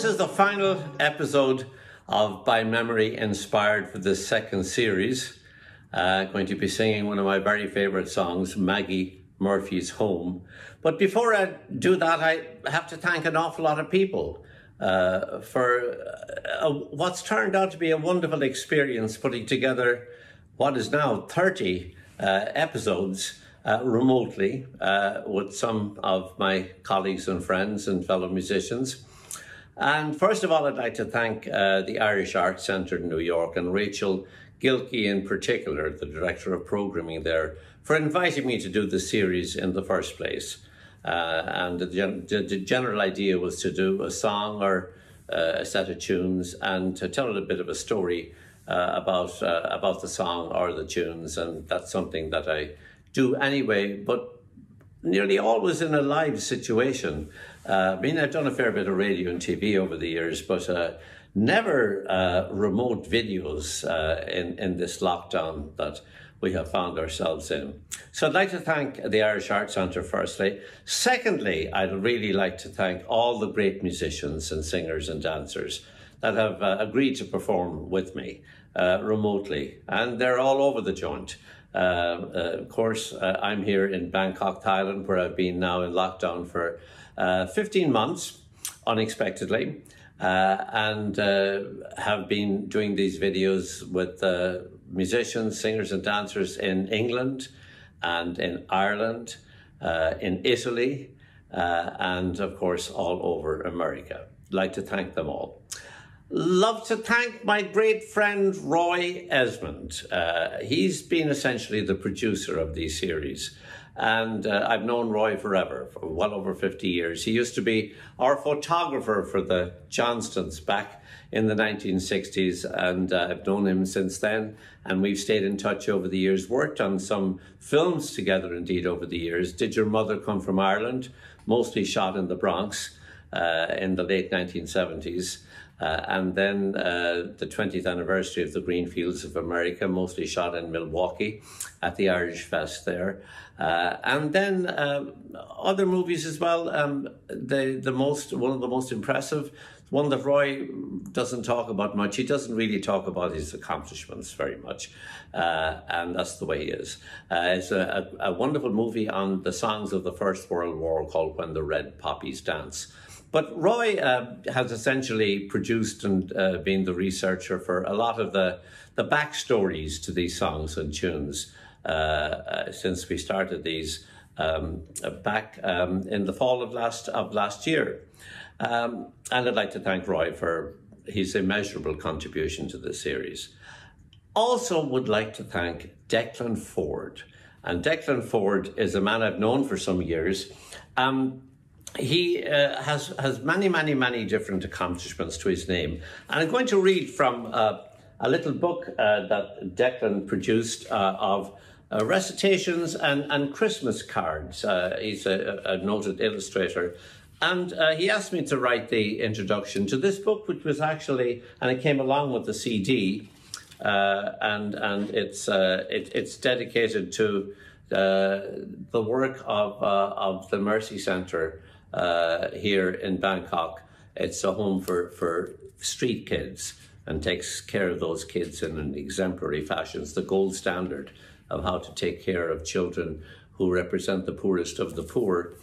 This is the final episode of By Memory Inspired for this second series. Uh, going to be singing one of my very favorite songs, Maggie Murphy's Home. But before I do that, I have to thank an awful lot of people uh, for uh, what's turned out to be a wonderful experience putting together what is now 30 uh, episodes uh, remotely uh, with some of my colleagues and friends and fellow musicians. And first of all, I'd like to thank uh, the Irish Arts Centre in New York and Rachel Gilkey in particular, the director of programming there, for inviting me to do the series in the first place. Uh, and the, gen- the, general idea was to do a song or uh, a set of tunes and to tell a bit of a story uh, about uh, about the song or the tunes, and that's something that I do anyway. But nearly always in a live situation. Uh, I mean, I've done a fair bit of radio and TV over the years, but uh, never uh, remote videos uh, in, in this lockdown that we have found ourselves in. So I'd like to thank the Irish Arts Centre firstly. Secondly, I'd really like to thank all the great musicians and singers and dancers that have uh, agreed to perform with me uh, remotely, and they're all over the joint. Uh, uh, of course, uh, I'm here in Bangkok, Thailand, where I've been now in lockdown for 15 months, unexpectedly, and have been doing these videos with musicians, singers, and dancers in England and in Ireland, in Italy, and of course, all over America. I'd like to thank them all. Love to thank my great friend Roy Esmonde. Uh, he's been essentially the producer of these series. And uh, I've known Roy forever, for well over 50 years. He used to be our photographer for the Johnstons back in the 1960s, and uh, I've known him since then. And we've stayed in touch over the years, worked on some films together indeed over the years. Did Your Mother Come from Ireland? Mostly shot in the Bronx in the late 1970s. Uh, and then uh, the 20th anniversary of the Green Fields of America, mostly shot in Milwaukee at the Irish Fest there. Uh, and then um, other movies as well. Um, the, the most, one of the most impressive, one that Roy doesn't talk about much. He doesn't really talk about his accomplishments very much. Uh, and that's the way he is. Uh, it's a, a, a wonderful movie on the songs of the First World War called When the Red Poppies Dance. But Roy uh, has essentially produced and uh, been the researcher for a lot of the, the backstories to these songs and tunes uh, uh since we started these um, back um, in the fall of last, of last year. Um, and I'd like to thank Roy for his immeasurable contribution to this series. Also, would like to thank Declan Forde. And Declan Forde is a man I've known for some years. Um, he uh, has has many, many, many different accomplishments to his name. And I'm going to read from uh, a little book uh, that Declan produced uh, of uh, recitations and, and Christmas cards. Uh, he's a, a, noted illustrator. And he asked me to write the introduction to this book, which was actually, and it came along with the CD, and and it's it, it's dedicated to the work of of the Mercy Centre uh, here in Bangkok. It's a home for, for street kids and takes care of those kids in an exemplary fashion. It's the gold standard of how to take care of children who represent the poorest of the poor.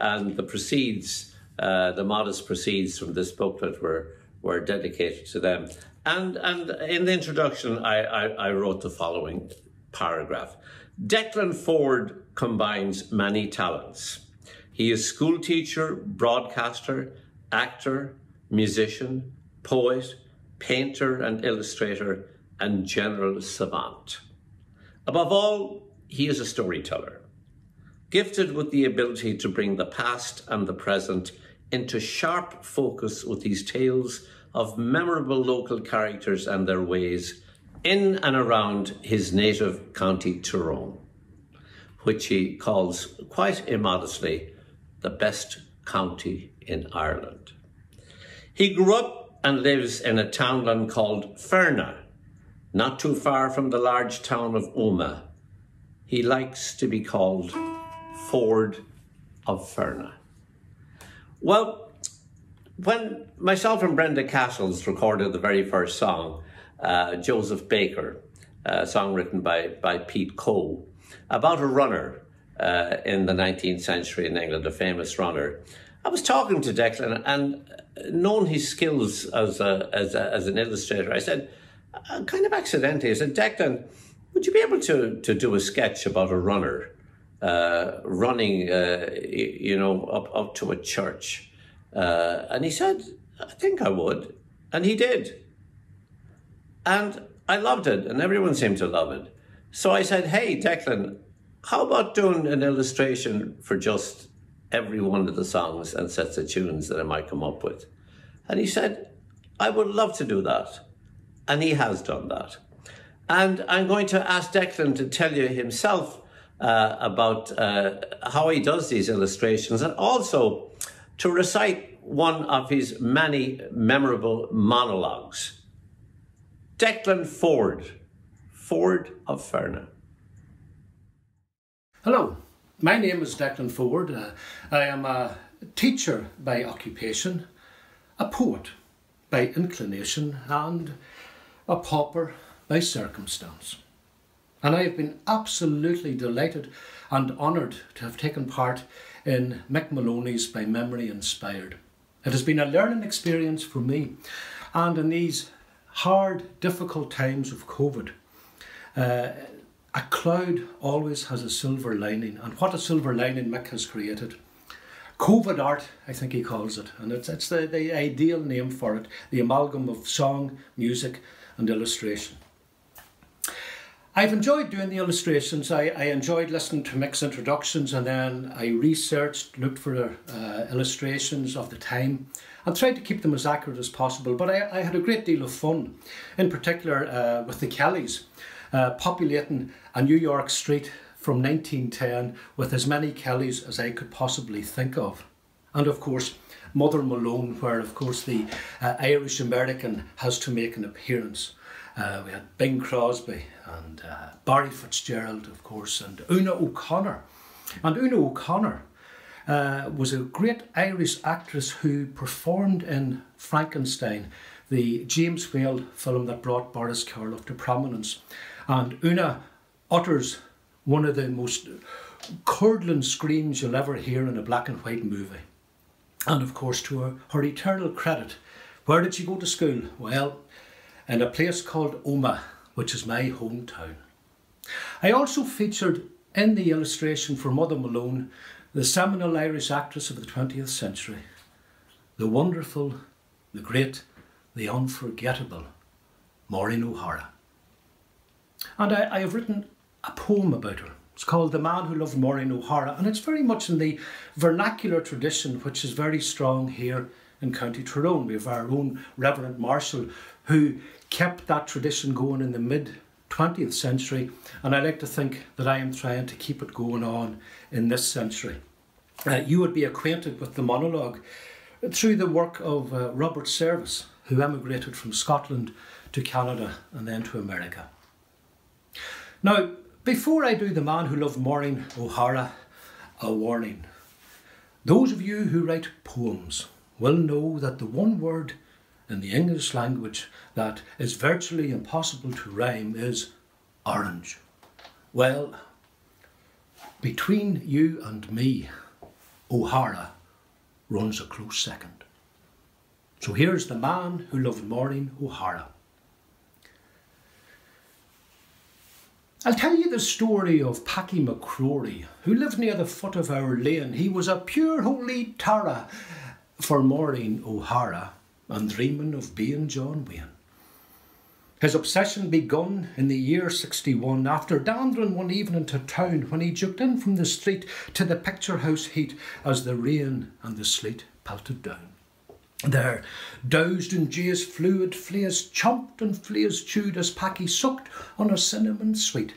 And the proceeds, uh, the modest proceeds from this booklet were, were dedicated to them. And, and in the introduction, I, I, I wrote the following paragraph. Declan Forde combines many talents he is school teacher, broadcaster, actor, musician, poet, painter and illustrator, and general savant. Above all, he is a storyteller, gifted with the ability to bring the past and the present into sharp focus with his tales of memorable local characters and their ways in and around his native county Tyrone, which he calls quite immodestly the best county in Ireland. He grew up and lives in a townland called Ferna, not too far from the large town of Omagh. He likes to be called Forde of Ferna. Well, when myself and Brenda Castles recorded the very first song, uh, Joseph Baker, a song written by, by Pete Coe, about a runner uh, in the 19th century in England, a famous runner. I was talking to Declan and knowing his skills as, a, as, a, as an illustrator, I said, uh, kind of accidentally, I said, Declan, would you be able to, to do a sketch about a runner uh, running, uh, you know, up, up to a church? Uh, and he said, I think I would. And he did. And I loved it, and everyone seemed to love it. So I said, Hey, Declan, how about doing an illustration for just every one of the songs and sets of tunes that I might come up with? And he said, I would love to do that. And he has done that. And I'm going to ask Declan to tell you himself uh, about uh, how he does these illustrations and also to recite one of his many memorable monologues. Declan Forde, Forde of Ferna. Hello, my name is Declan Forde. Uh, I am a teacher by occupation, a poet by inclination, and a pauper by circumstance. And I have been absolutely delighted and honoured to have taken part in Mick Moloney's By Memory Inspired. It has been a learning experience for me, and in these hard, difficult times of COVID, uh, a cloud always has a silver lining, and what a silver lining Mick has created. COVID art, I think he calls it, and it's, it's the, the ideal name for it the amalgam of song, music, and illustration. I've enjoyed doing the illustrations. I, I enjoyed listening to Mick's introductions and then I researched, looked for uh, illustrations of the time and tried to keep them as accurate as possible. But I, I had a great deal of fun, in particular uh, with the Kellys, uh, populating a New York street from 1910 with as many Kellys as I could possibly think of. And of course, Mother Malone, where of course the uh, Irish American has to make an appearance. Uh, we had Bing Crosby and uh, Barry Fitzgerald, of course, and Una O'Connor. And Una O'Connor uh, was a great Irish actress who performed in Frankenstein, the James Whale film that brought Boris Karloff to prominence. And Una utters one of the most curdling screams you'll ever hear in a black and white movie. And of course, to her, her eternal credit, where did she go to school? Well, in a place called Omagh, which is my hometown. I also featured in the illustration for Mother Malone the seminal Irish actress of the 20th century, the wonderful, the great, the unforgettable Maureen O'Hara. And I, I, have written a poem about her. It's called The Man Who Loved Maureen O'Hara, and it's very much in the vernacular tradition which is very strong here in County Tyrone. We have our own Reverend Marshall who kept that tradition going in the mid 20th century, and I like to think that I am trying to keep it going on in this century. Uh, you would be acquainted with the monologue through the work of uh, Robert Service, who emigrated from Scotland to Canada and then to America. Now, before I do The Man Who Loved Maureen O'Hara, a warning. Those of you who write poems will know that the one word in the English language that is virtually impossible to rhyme is orange. Well, between you and me, O'Hara runs a close second. So here's the man who loved Maureen O'Hara. I'll tell you the story of Packy McCrory, who lived near the foot of our lane. He was a pure holy Tara for Maureen O'Hara and dreaming of being John Wayne. His obsession begun in the year 61 after dandering one evening to town when he juked in from the street to the picture house heat as the rain and the sleet pelted down. There, doused in Jeyes fluid, fleas chomped and fleas chewed as Packy sucked on a cinnamon sweet.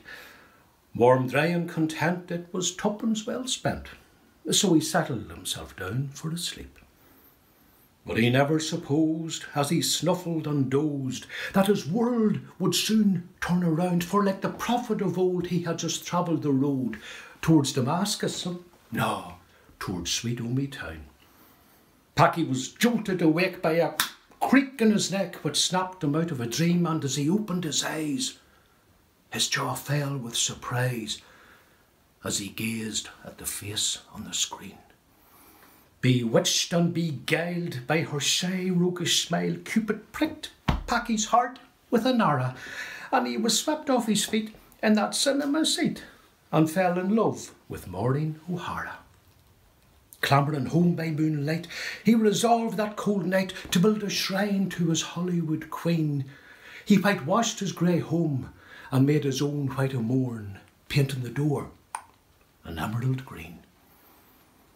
Warm, dry and content, it was tuppence well spent, so he settled himself down for a sleep. But he never supposed, as he snuffled and dozed, that his world would soon turn around, for like the prophet of old, he had just travelled the road towards Damascus, and no, towards sweet Omagh town. Packy was jolted awake by a creak in his neck which snapped him out of a dream, and as he opened his eyes, his jaw fell with surprise as he gazed at the face on the screen. Bewitched and beguiled by her shy, roguish smile, Cupid pricked Packy's heart with an arrow, and he was swept off his feet in that cinema seat and fell in love with Maureen O'Hara. Clambering home by moonlight, he resolved that cold night to build a shrine to his Hollywood queen. He whitewashed his grey home and made his own white a morn, painting the door an emerald green.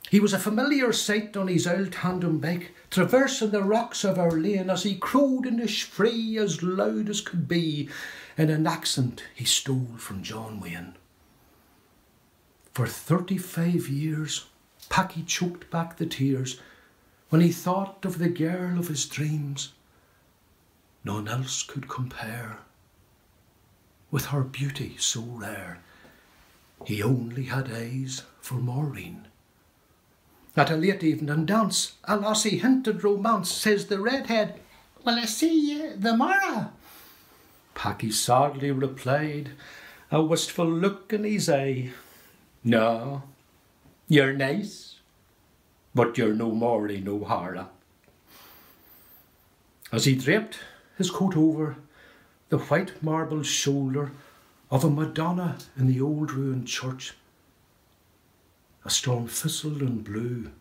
He was a familiar sight on his old tandem bike, traversing the rocks of our lane as he crowed in his free as loud as could be, in an accent he stole from John Wayne. For thirty-five years, Packy choked back the tears when he thought of the girl of his dreams. None else could compare with her beauty so rare. He only had eyes for Maureen. At a late evening dance, a lassie hinted romance, says the redhead, Will I see ye the morrow? Packy sadly replied, a wistful look in his eye, No, you're nice, but you're no Maureen O'Hara. As he draped his coat over the white marble shoulder of a Madonna in the old ruined church, a storm thistle and blew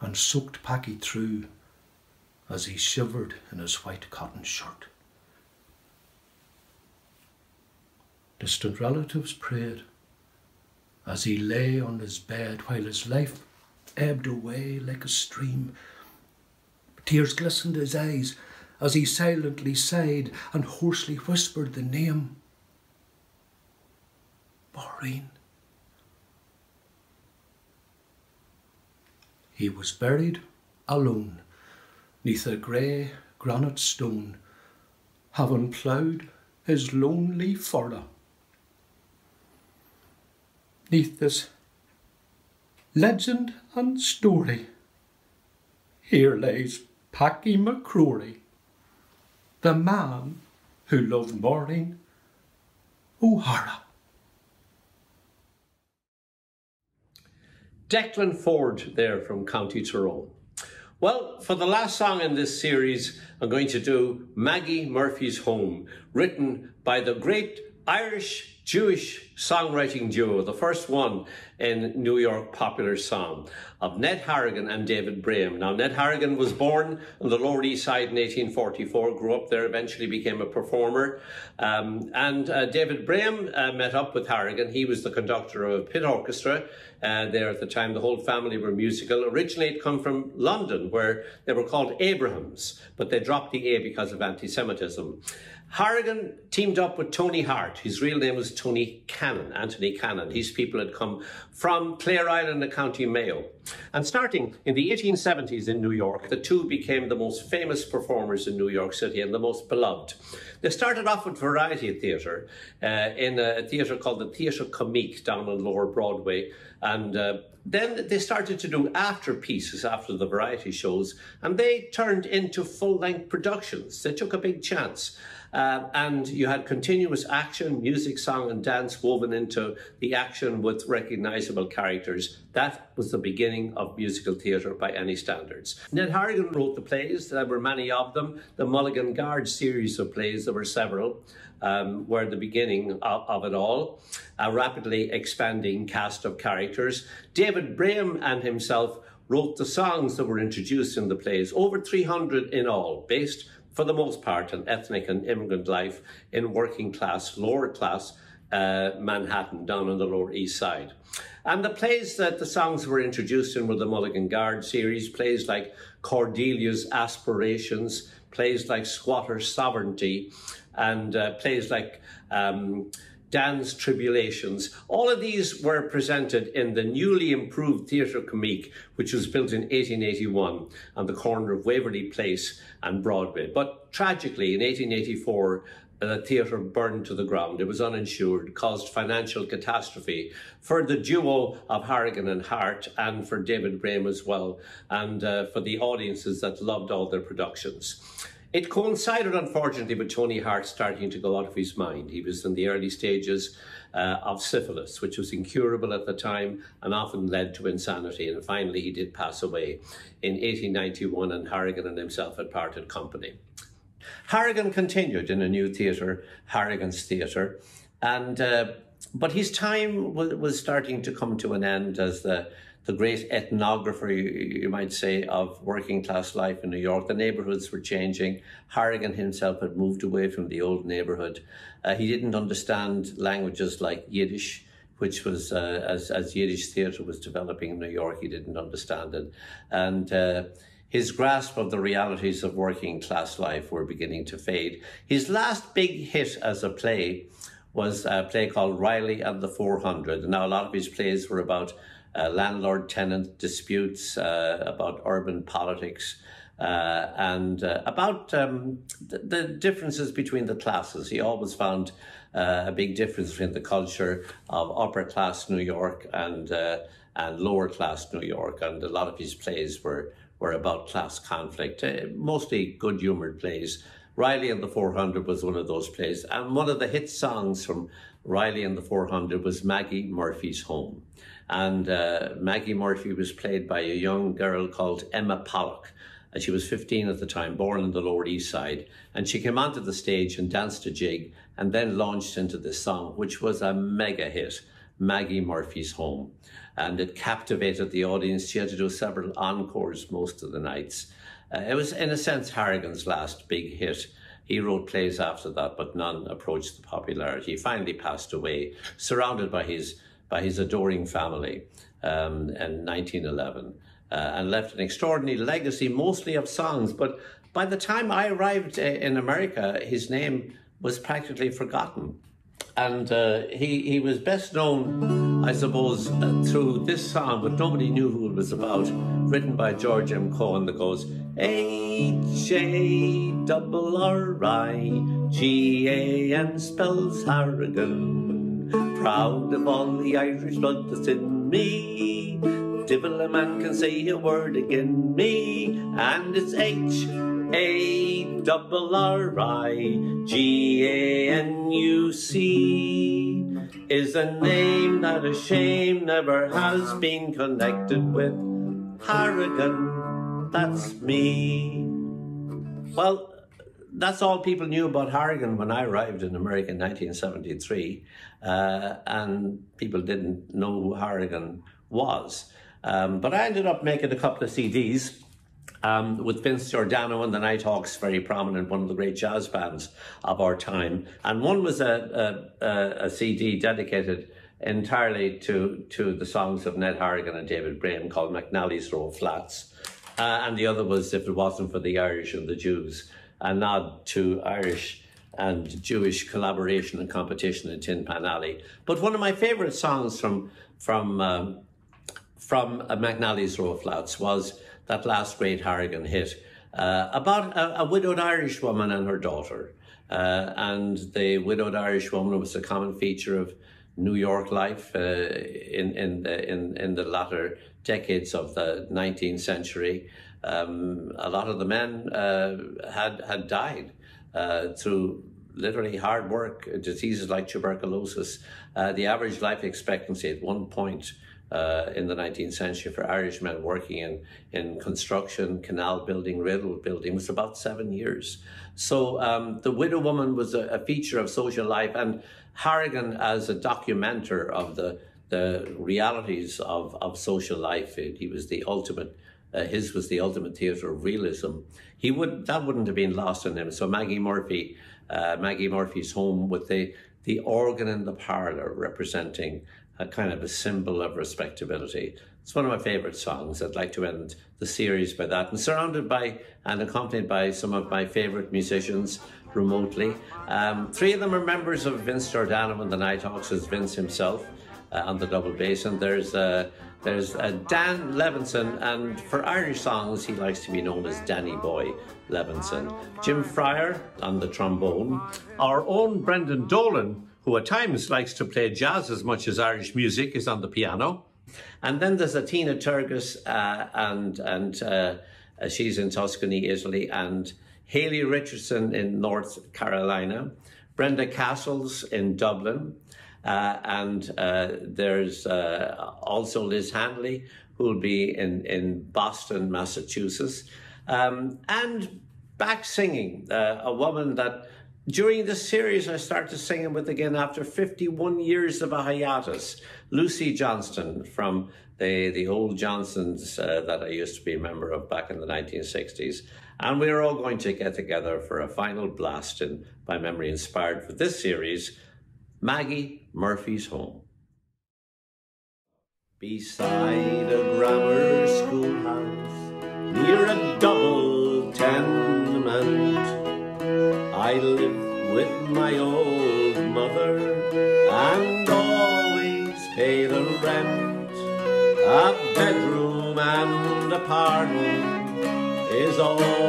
and soaked Packy through as he shivered in his white cotton shirt. Distant relatives prayed as he lay on his bed while his life ebbed away like a stream. Tears glistened his eyes as he silently sighed and hoarsely whispered the name Maureen. He was buried alone neath a grey granite stone, having ploughed his lonely furrow. Neath this legend and story, here lays Packy McCrory, the man who loved Maureen O'Hara. Declan Forde there from County Tyrone. Well, for the last song in this series, I'm going to do Maggie Murphy's Home, written by the great Irish Jewish songwriting duo, the first one in New York popular song, of Ned Harrigan and David Braham. Now, Ned Harrigan was born on the Lower East Side in 1844, grew up there, eventually became a performer. Um, and uh, David Braham uh, met up with Harrigan. He was the conductor of a pit orchestra uh, there at the time. The whole family were musical. Originally, it come from London, where they were called Abrahams, but they dropped the A because of anti-Semitism. Harrigan teamed up with Tony Hart. His real name was Tony Cannon, Anthony Cannon. These people had come from Clare Island, the County Mayo. And starting in the 1870s in New York, the two became the most famous performers in New York City and the most beloved. They started off with variety theatre uh, in a theatre called the Theatre Comique down on Lower Broadway. And uh, then they started to do after pieces after the variety shows, and they turned into full length productions. They took a big chance. Uh, and you had continuous action, music, song, and dance woven into the action with recognizable characters. That was the beginning of musical theatre by any standards. Ned Harrigan wrote the plays, there were many of them. The Mulligan Guard series of plays, there were several, um, were the beginning of, of it all. A rapidly expanding cast of characters. David Braham and himself wrote the songs that were introduced in the plays, over 300 in all, based for the most part, an ethnic and immigrant life in working class, lower class uh, Manhattan down on the Lower East Side. And the plays that the songs were introduced in were the Mulligan Guard series, plays like Cordelia's Aspirations, plays like Squatter Sovereignty, and uh, plays like um, Dan's Tribulations. All of these were presented in the newly improved Theatre Comique, which was built in 1881 on the corner of Waverly Place and Broadway. But tragically, in 1884, the theatre burned to the ground. It was uninsured, caused financial catastrophe for the duo of Harrigan and Hart and for David Braham as well, and uh, for the audiences that loved all their productions. It coincided, unfortunately, with Tony Hart starting to go out of his mind. He was in the early stages uh, of syphilis, which was incurable at the time and often led to insanity. And finally, he did pass away in 1891, and Harrigan and himself had parted company. Harrigan continued in a new theatre, Harrigan's Theatre, and uh, but his time was, was starting to come to an end as the the great ethnographer, you, might say, of working class life in New York. The neighborhoods were changing. Harrigan himself had moved away from the old neighborhood. Uh, he didn't understand languages like Yiddish, which was, uh, as, as Yiddish theatre was developing in New York, he didn't understand it. And uh, his grasp of the realities of working class life were beginning to fade. His last big hit as a play was a play called Riley and the 400. Now, a lot of his plays were about uh, landlord tenant disputes, uh, about urban politics, uh, and uh, about um, the, the, differences between the classes. He always found uh, a big difference between the culture of upper class New York and and lower class New York, and a lot of his plays were were about class conflict, mostly good humoured plays. Riley and the 400 was one of those plays, and one of the hit songs from Riley and the 400 was Maggie Murphy's Home. And uh, Maggie Murphy was played by a young girl called Emma Pollock. And she was 15 at the time, born in the Lower East Side. And she came onto the stage and danced a jig and then launched into this song, which was a mega hit, Maggie Murphy's Home. And it captivated the audience. She had to do several encores most of the nights. Uh, it was, in a sense, Harrigan's last big hit. He wrote plays after that, but none approached the popularity. He finally passed away, surrounded by his by his adoring family um, in 1911 uh, and left an extraordinary legacy, mostly of songs. But by the time I arrived uh, in America, his name was practically forgotten. And uh, he, he was best known, I suppose, uh, through this song, but nobody knew who it was about, written by George M. Cohan that goes, H A double R I G A N spells Harrigan proud of all the Irish blood that's in me. Divil a man can say a word again me, and it's H A double R I G A N U C is a name that a shame never has been connected with Harrigan. That's me. Well, that's all people knew about Harrigan when I arrived in America in 1973, uh, and people didn't know who Harrigan was. Um, but I ended up making a couple of CDs um, with Vince Giordano and the Nighthawks, very prominent, one of the great jazz bands of our time. And one was a, a, a CD dedicated entirely to, to the songs of Ned Harrigan and David Braham called McNally's Row Flats. Uh, and the other was If It Wasn't for the Irish and the Jews a nod to Irish and Jewish collaboration and competition in Tin Pan Alley. But one of my favourite songs from from um, from uh, McNally's Row Flats was that last great Harrigan hit uh, about a, a, widowed Irish woman and her daughter. Uh, and the widowed Irish woman was a common feature of New York life uh, in in the, in in the latter decades of the 19th century. Um, a lot of the men uh, had had died uh, through literally hard work, diseases like tuberculosis. Uh, the average life expectancy at one point uh, in the 19th century for Irish men working in, in construction, canal building, railroad building was about seven years. So um, the widow woman was a, a, feature of social life, and Harrigan, as a documenter of the the realities of, of social life, he was the ultimate uh, his was the ultimate theatre of realism. He would that wouldn't have been lost on him. So Maggie Murphy, uh, Maggie Murphy's home with the the organ in the parlor representing a kind of a symbol of respectability. It's one of my favourite songs. I'd like to end the series by that, and surrounded by and accompanied by some of my favourite musicians remotely. Um, three of them are members of Vince Giordano and the Nighthawks, as Vince himself. Uh, on the double bass, and there's uh, there's uh, Dan Levinson, and for Irish songs, he likes to be known as Danny Boy Levinson. Jim Fryer on the trombone. Our own Brendan Dolan, who at times likes to play jazz as much as Irish music, is on the piano. And then there's Athena Tergis, uh, and and uh, she's in Tuscany, Italy, and Haley Richardson in North Carolina, Brenda Castles in Dublin, uh, and uh, there's uh, also Liz Hanley, who will be in, in Boston, Massachusetts. Um, and back singing, uh, a woman that during this series I started singing with again after 51 years of a hiatus, Lucy Johnston from the, the old Johnstons uh, that I used to be a member of back in the 1960s. And we're all going to get together for a final blast in by memory inspired for this series Maggie Murphy's home. Beside a grammar schoolhouse, near a double tenement, I live with my old mother and always pay the rent. A bedroom and a parlour is all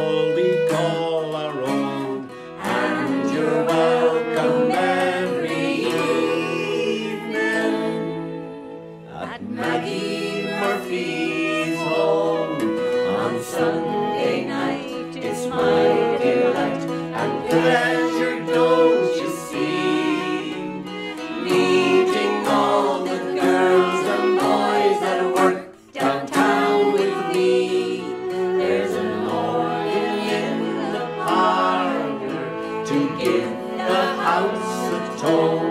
house